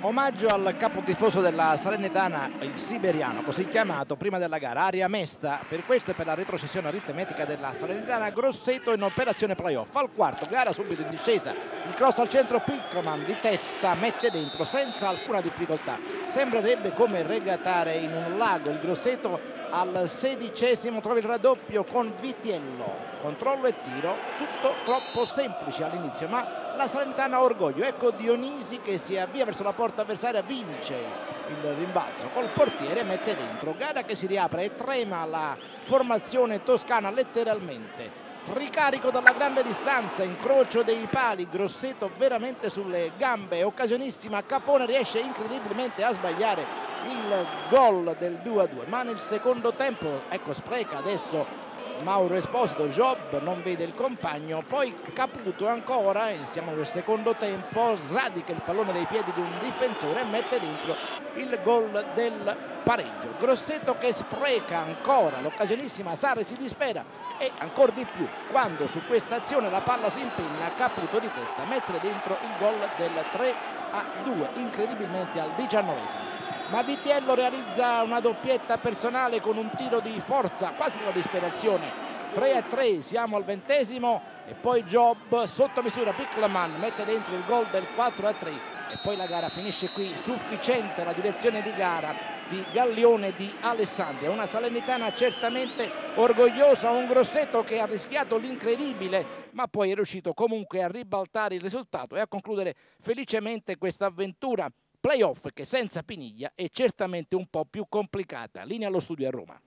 Omaggio al capotifoso della Salernitana, il siberiano, così chiamato prima della gara, aria mesta, per questo e per la retrocessione aritmetica della Salernitana, Grosseto in operazione playoff. Al quarto, gara subito in discesa, il cross al centro, Pickman di testa mette dentro senza alcuna difficoltà. Sembrerebbe come regatare in un lago il Grosseto al sedicesimo trova il raddoppio con Vitiello controllo e tiro tutto troppo semplice all'inizio ma la Salernitana ha orgoglio. Ecco Dionisi che si avvia verso la porta avversaria vince il rimbalzo col portiere mette dentro. Gara che si riapre e trema la formazione toscana letteralmente. Ricarico dalla grande distanza, incrocio dei pali, Grosseto veramente sulle gambe, occasionissima, Capone riesce incredibilmente a sbagliare il gol del 2-2, ma nel secondo tempo, ecco spreca adesso Mauro Esposito, Job non vede il compagno, poi Caputo ancora, e siamo nel secondo tempo, sradica il pallone dai piedi di un difensore e mette dentro il gol del pareggio. Grosseto che spreca ancora l'occasionissima, Sare si dispera e ancora di più quando su questa azione la palla si impegna, Caputo di testa mette dentro il gol del 3 a 2, incredibilmente al diciannovesimo ma Vitiello realizza una doppietta personale con un tiro di forza, quasi una disperazione. 3 a 3, siamo al ventesimo e poi Job sotto misura Picklaman mette dentro il gol del 4 a 3 e poi la gara finisce qui, sufficiente la direzione di gara di Gallione di Alessandria, una Salernitana certamente orgogliosa, un Grosseto che ha rischiato l'incredibile ma poi è riuscito comunque a ribaltare il risultato e a concludere felicemente questa avventura playoff che senza Piniglia è certamente un po' più complicata. Linea allo studio a Roma.